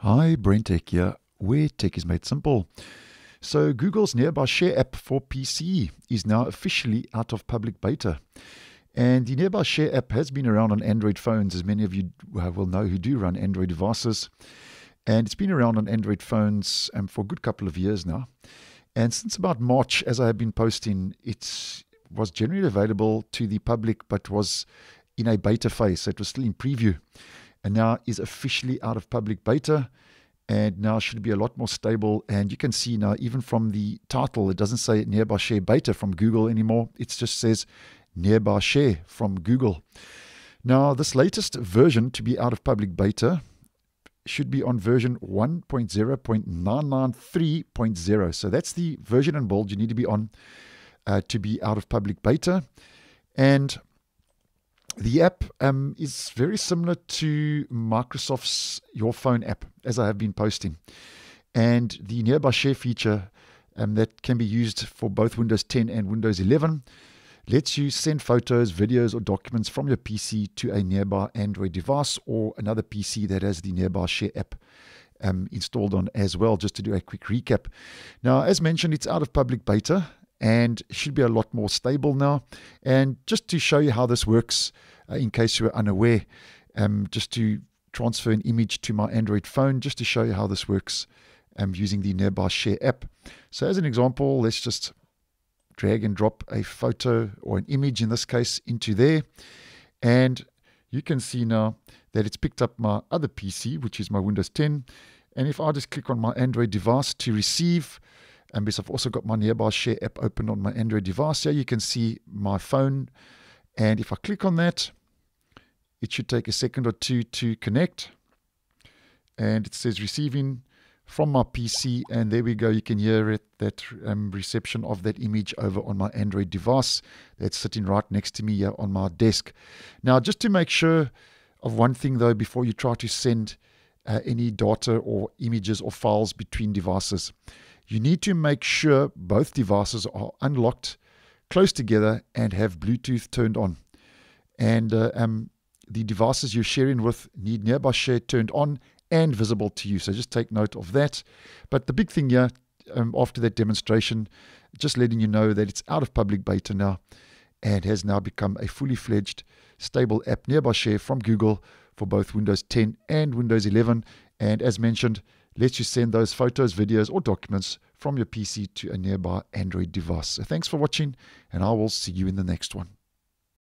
Hi, BrenTech here, where tech is made simple. So, Google's Nearby Share app for PC is now officially out of public beta. And the Nearby Share app has been around on Android phones, as many of you will know who do run Android devices. And it's been around on Android phones um, for a good couple of years now. And since about March, as I have been posting, it was generally available to the public, but was in a beta phase. So it was still in preview and now is officially out of public beta and now should be a lot more stable. And you can see now, even from the title, it doesn't say Nearby Share Beta from Google anymore. It just says Nearby Share from Google. Now, this latest version to be out of public beta should be on version 1.0.993.0. So that's the version and build you need to be on uh, to be out of public beta. And the app um, is very similar to Microsoft's Your Phone app, as I have been posting. And the Nearby Share feature um, that can be used for both Windows 10 and Windows 11 lets you send photos, videos, or documents from your PC to a nearby Android device or another PC that has the Nearby Share app. Um, installed on as well, just to do a quick recap. Now, as mentioned, it's out of public beta and should be a lot more stable now. And just to show you how this works, uh, in case you are unaware, um, just to transfer an image to my Android phone, just to show you how this works um, using the Nearby Share app. So, as an example, let's just drag and drop a photo or an image in this case into there. And you can see now that it's picked up my other PC, which is my Windows 10. And if I just click on my Android device to receive, and because I've also got my Nearby Share app open on my Android device here, you can see my phone. And if I click on that, it should take a second or two to connect. And it says receiving from my PC. And there we go. You can hear it, that um, reception of that image over on my Android device that's sitting right next to me here on my desk. Now, just to make sure of one thing though, before you try to send uh, any data or images or files between devices you need to make sure both devices are unlocked close together and have Bluetooth turned on. And uh, um, the devices you're sharing with need nearby share turned on and visible to you. So just take note of that. But the big thing here, um, after that demonstration, just letting you know that it's out of public beta now and has now become a fully fledged stable app nearby share from Google for both Windows 10 and Windows 11. And as mentioned, lets you send those photos, videos, or documents from your PC to a nearby Android device. So thanks for watching, and I will see you in the next one.